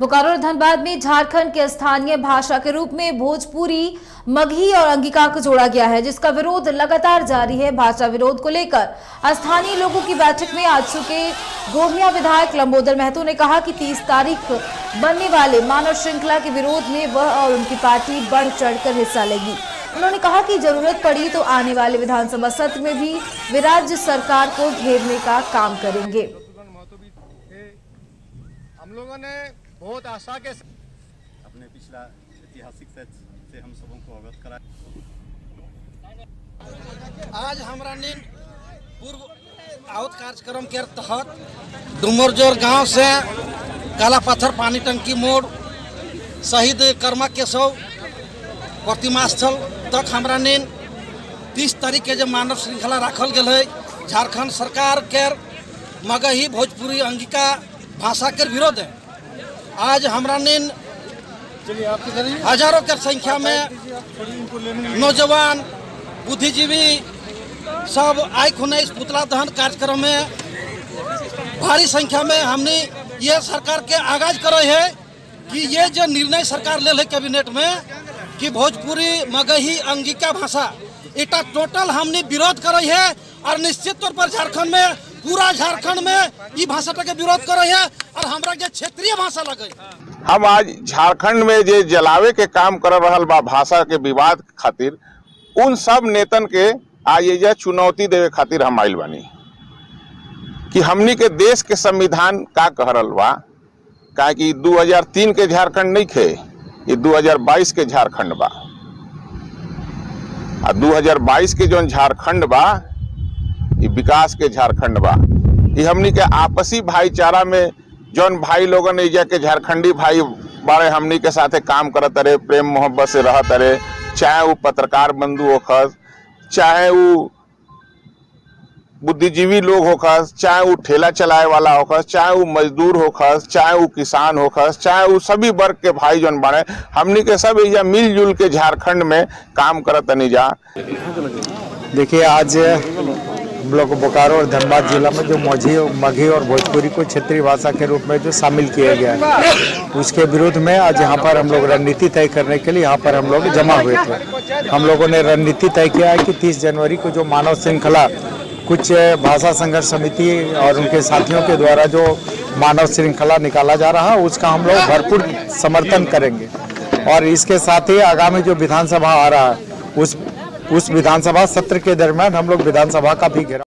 बोकारो और धनबाद में झारखंड के स्थानीय भाषा के रूप में भोजपुरी, मगही और अंगिका को जोड़ा गया है, जिसका विरोध लगातार जारी है भाषा विरोध को लेकर। स्थानीय लोगों की बैठक में आजसू के गोमिया विधायक लंबोदर महतो ने कहा कि 30 तारीख बनने वाले मानव श्रृंखला के विरोध में वह और उनकी पार्टी बढ़ चढ़कर हिस्सा लेगी। उन्होंने कहा कि ज़रूरत पड़ी तो आने वाले विधानसभा सत्र में भी वे राज्य सरकार को घेरने का काम करेंगे। हम लोगों ने बहुत आशा के अपने पिछला ऐतिहासिक सच से हम सबों को अवगत करा आज हमरा नीन पूर्व आउट कार्यक्रम के तहत डुमरजोर गाँव से काला पत्थर पानी टंकी मोड़ शहीद कर्मा केशव प्रतिमा स्थल तक हमरा नीन तीस तारीख के जो मानव श्रृंखला रखल गेल है झारखंड सरकार के मगही भोजपुरी अंगिका भाषा के विरोध है। आज हमरा नीन हज़ारों के संख्या में नौजवान बुद्धिजीवी सब आई खुने इस पुतला दहन कार्यक्रम में भारी संख्या में हमने ये सरकार के आगाज़ करे है कि ये जो निर्णय सरकार ले है कैबिनेट में कि भोजपुरी मगही अंगिका भाषा इटा टोटल हमने विरोध करे है और निश्चित तौर पर झारखंड में पूरा झारखंड में ई भाषा के विरोध करे है और हमरा के क्षेत्रीय भाषा लगे हम आज झारखंड में जे जलावे के काम कर रहल बा, भाषा के विवाद खातिर, उन सब नेतन के आज एजा चुनौती देवे खातिर हम आइल बानी। कि हमनी के देश के संविधान का कह रहा बा का कि 2003 के झारखंड नहीं खे, ये 2022 के झारखंड बा। आ 2022 के जो झारखंड बा ये विकास के झारखंड बा। ये हमनी के आपसी भाईचारा में जौन भाई लोगन एजा के झारखंडी भाई बारे हमनी के साथे काम करत रहे प्रेम मोहब्बत से रहत रहे चाहे वो पत्रकार बंधु होखस, चाहे वो बुद्धिजीवी लोग होखस, चाहे वो ठेला चलाए वाला होखस, चाहे वो मजदूर होखस, चाहे वो किसान होखस, चाहे वो सभी वर्ग के भाई जौन बने हमनी के सब एजा मिलजुल के झारखंड में काम करत जा देखिए, आज लोग बोकारो और धनबाद जिला में जो मझी, मघी और भोजपुरी को क्षेत्रीय भाषा के रूप में जो शामिल किया गया है, उसके विरोध में आज यहाँ पर हम लोग रणनीति तय करने के लिए यहाँ पर हम लोग जमा हुए थे। हम लोगों ने रणनीति तय किया है कि 30 जनवरी को जो मानव श्रृंखला, कुछ भाषा संघर्ष समिति और उनके साथियों के द्वारा जो मानव श्रृंखला निकाला जा रहा है, उसका हम लोग भरपूर समर्थन करेंगे। और इसके साथ ही आगामी जो विधानसभा आ रहा है, उस उस विधानसभा सत्र के दरमियान हम लोग विधानसभा का भी घेराव